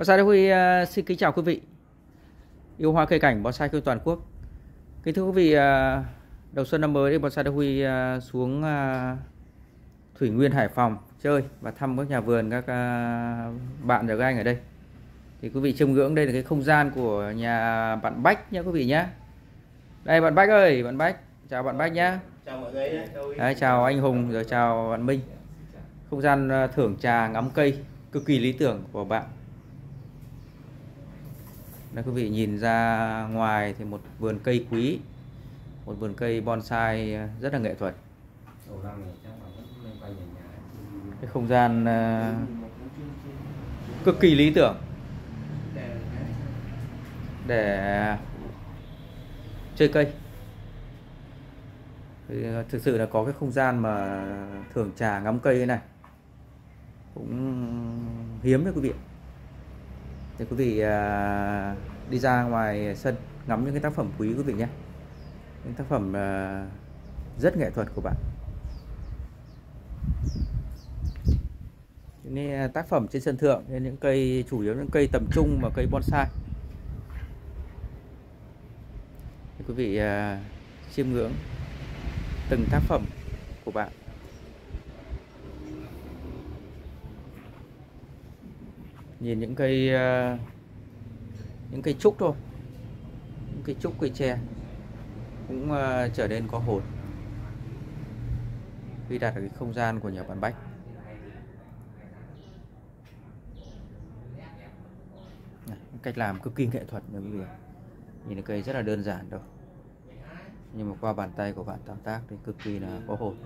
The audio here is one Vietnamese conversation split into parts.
Bonsai Đức Huy uh, xin kính chào quý vị yêu hoa cây cảnh bonsai cây toàn quốc. Kính thưa quý vị, uh, đầu xuân năm mới thì Bonsai Đức Huy uh, xuống Thủy Nguyên Hải Phòng chơi và thăm các nhà vườn các bạn và các anh ở đây. Thì quý vị chiêm ngưỡng đây là cái không gian của nhà bạn Bách nhé quý vị nhé. Đây bạn Bách ơi, bạn Bách, chào bạn Bách nhé. Chào mọi người. Đấy, chào anh Hùng rồi chào bạn Minh. Không gian thưởng trà ngắm cây cực kỳ lý tưởng của bạn đây quý vị nhìn ra ngoài thì một vườn cây quý một vườn cây bonsai rất là nghệ thuật. Cái không gian uh, cực kỳ lý tưởng. Để chơi cây. Thực sự là có cái không gian mà thưởng trà ngắm cây này. Cũng hiếm đấy quý vị để quý vị à, đi ra ngoài sân ngắm những cái tác phẩm quý quý vị nhé. Những tác phẩm à, rất nghệ thuật của bạn. Nên à, tác phẩm trên sân thượng nên những cây chủ yếu những cây tầm trung và cây bonsai. Để quý vị à, chiêm ngưỡng từng tác phẩm của bạn. Nhìn những cây ờ, những cây trúc thôi. Những cây trúc, cây tre. Cũng ờ, trở nên có hồn. Khi đặt ở cái không gian của nhà bạn Bách. Cách làm cực kỳ nghệ thuật nha quý vị nhìn cái cây rất là đơn giản thôi nhưng mà qua bàn tay của bạn tạo tác thì cực kỳ là có hồn.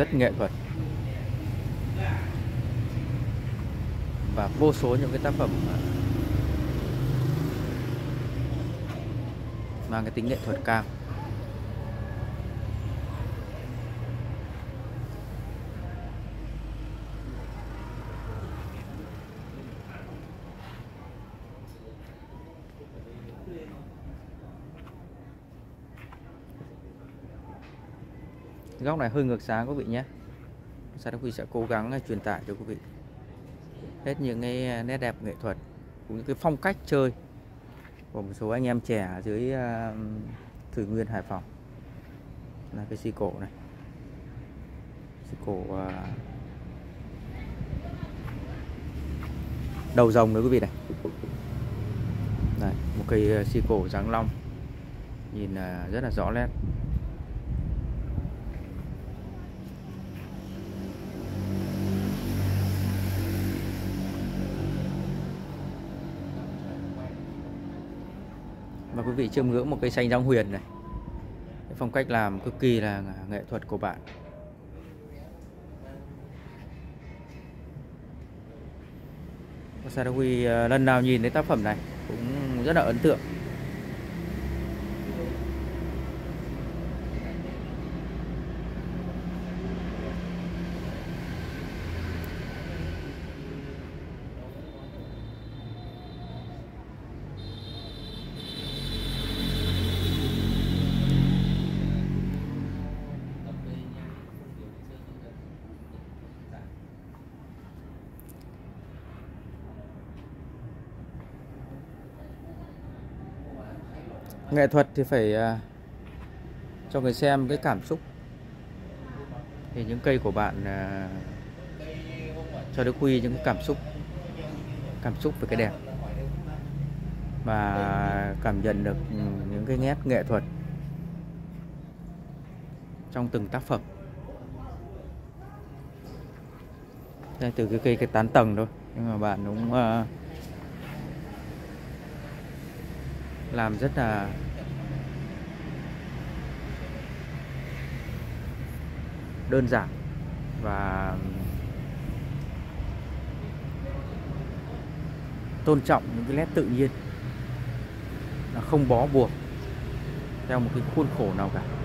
Rất nghệ thuật. Và vô số những cái tác phẩm mang cái tính nghệ thuật cao. Góc này hơi ngược sáng quý vị nhé. Sau đó quý vị sẽ cố gắng à, truyền tải cho quý vị hết những cái à, nét đẹp nghệ thuật cũng như cái phong cách chơi của một số anh em trẻ dưới à, Thủy Nguyên, Hải Phòng. Là cái xì cổ này. Xì cổ đầu rồng đấy quý vị này. Này một cây xì cổ giáng long. Nhìn rất là rõ nét. Vị chiêm ngưỡng một cây xanh giang huyền này. Phong cách làm cực kỳ là nghệ thuật của bạn. Sarawi ờ, lần nào nhìn thấy tác phẩm này cũng rất là ấn tượng. Nghệ thuật thì phải à, cho người xem cái cảm xúc. Thì những cây của bạn à, cho Đức Huy những cảm xúc cảm xúc về cái đẹp. Và cảm nhận được ừ, những cái nét nghệ thuật trong từng tác phẩm. Đây từ cái cây cái tán tầng thôi. Nhưng mà bạn cũng uh, à, làm rất là đơn giản và tôn trọng những cái nét tự nhiên. Là không bó buộc theo một cái khuôn khổ nào cả.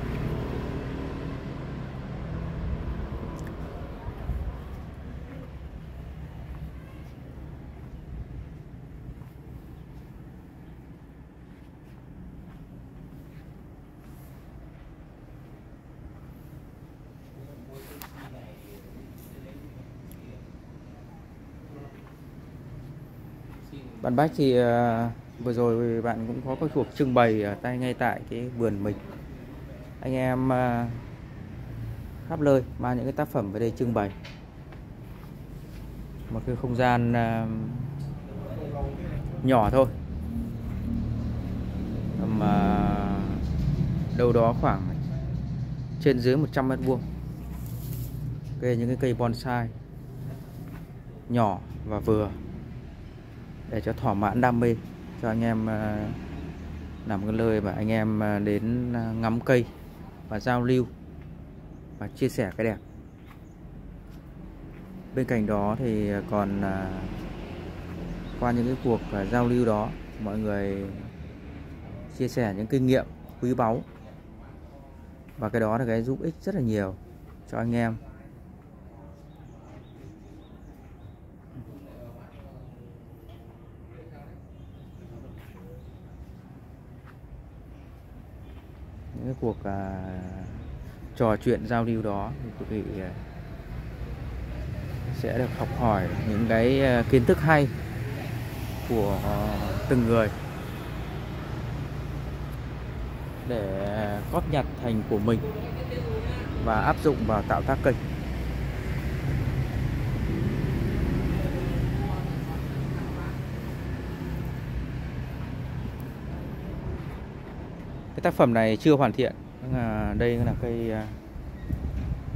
Bạn Bách thì ờ, vừa rồi bạn cũng có cái cuộc trưng bày ở tay ngay tại cái vườn mình. Anh em ờ, khắp nơi mang những cái tác phẩm về đây trưng bày. Một cái không gian ờ, nhỏ thôi. Mà đâu đó khoảng trên dưới 100 mét vuông. Cây những cái cây bonsai nhỏ và vừa để cho thỏa mãn đam mê, cho anh em ờ, làm cái nơi mà anh em ờ, đến ờ, ngắm cây và giao lưu và chia sẻ cái đẹp. Bên cạnh đó thì còn qua những cái cuộc giao lưu đó, mọi người chia sẻ những kinh nghiệm, quý báu. Và cái đó là cái giúp ích rất là nhiều cho anh em. Những cái cuộc à, trò chuyện giao lưu đó thì quý vị à, sẽ được học hỏi những cái à, kiến thức hay của từng người. Để à, góp nhặt thành của mình và áp dụng vào tạo tác kịch cái tác phẩm này chưa hoàn thiện. Là đây là cây à,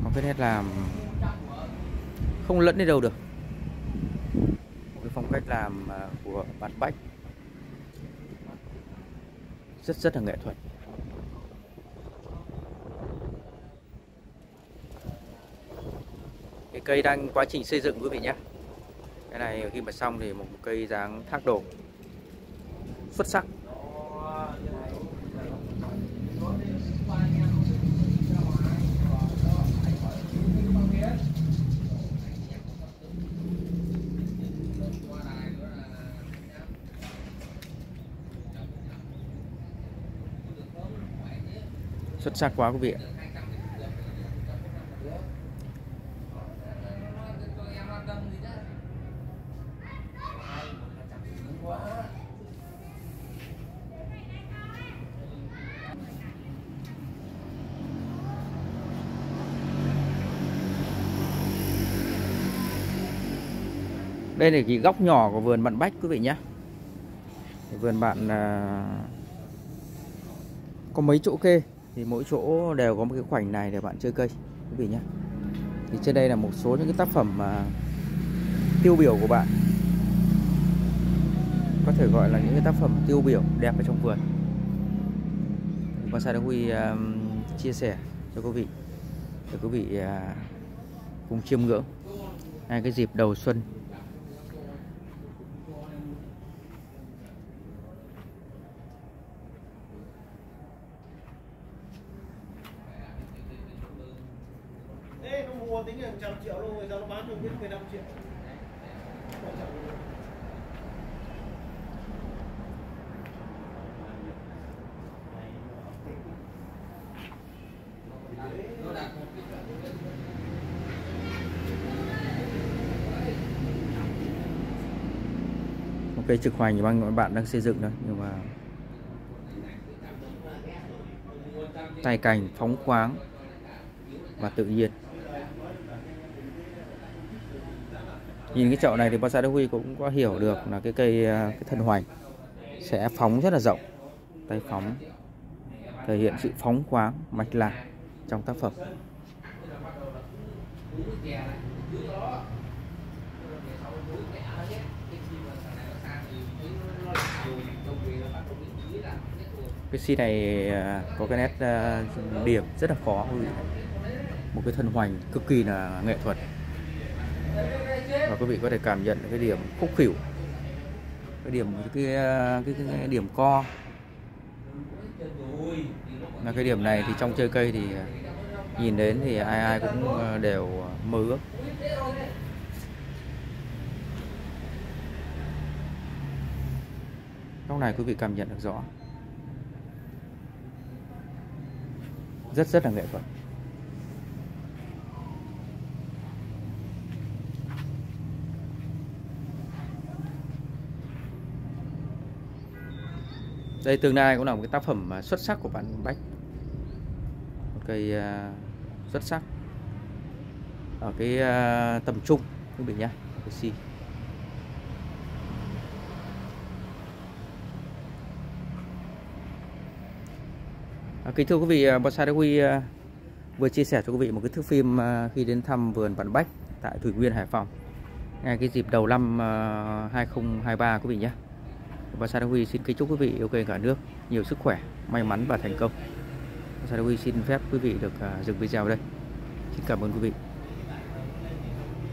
có cái nét làm không lẫn đi đâu được. Một cái phong cách làm à, của bạn bách. Rất rất là nghệ thuật. Cái cây đang quá trình xây dựng quý vị nhé. Cái này khi mà xong thì một cây dáng thác đổ xuất sắc. Xuất sắc quá quý vị ạ. Đây là cái góc nhỏ của vườn bạn bách quý vị nhé. Vườn bạn à, có mấy chỗ kê? Thì mỗi chỗ đều có một cái khoảnh này để bạn chơi cây quý vị nhé. Thì trên đây là một số những cái tác phẩm mà tiêu biểu của bạn. Có thể gọi là những cái tác phẩm tiêu biểu đẹp ở trong vườn. Bonsai Đăng Huy um, chia sẻ cho quý vị để quý vị uh, cùng chiêm ngưỡng hai cái dịp đầu xuân mua tính là trăm triệu luôn rồi giờ nó bán được biết 15 triệu. Một cây trực hoành thì các bạn đang xây dựng đó nhưng mà tay cành, phóng khoáng và tự nhiên. Nhìn cái chậu này thì bonsai Đức Huy cũng có hiểu được là cái cây à, cái thân hoành sẽ phóng rất là rộng. Tay phóng, thể hiện sự phóng khoáng, mạch lạc trong tác phẩm. Cái si này à, có cái nét à, điểm rất là khó. Một cái thân hoành cực kỳ là nghệ thuật và quý vị có thể cảm nhận cái điểm khúc khỉu cái điểm cái, cái, cái, cái điểm co. Là cái điểm này thì trong chơi cây thì nhìn đến thì ai ai cũng ờ, đều mơ ước. Góc này quý vị cảm nhận được rõ. Rất rất là nghệ thuật. Đây tương lai cũng là một cái tác phẩm xuất sắc của bạn Bách. Một cây à, xuất sắc. Ở cái à, tầm trung quý vị nhé cái si. À, kính thưa quý vị, à, Bonsai Đắc Huy vừa chia sẻ cho quý vị một cái thước phim khi đến thăm vườn Bản Bách tại Thủy Nguyên, Hải Phòng. Ngay cái dịp đầu năm 2023 quý vị nhé và Sadawi xin kính chúc quý vị yêu cây cả nước nhiều sức khỏe, may mắn và thành công. Sadawi xin phép quý vị được à, dừng video ở đây. Xin cảm ơn quý vị.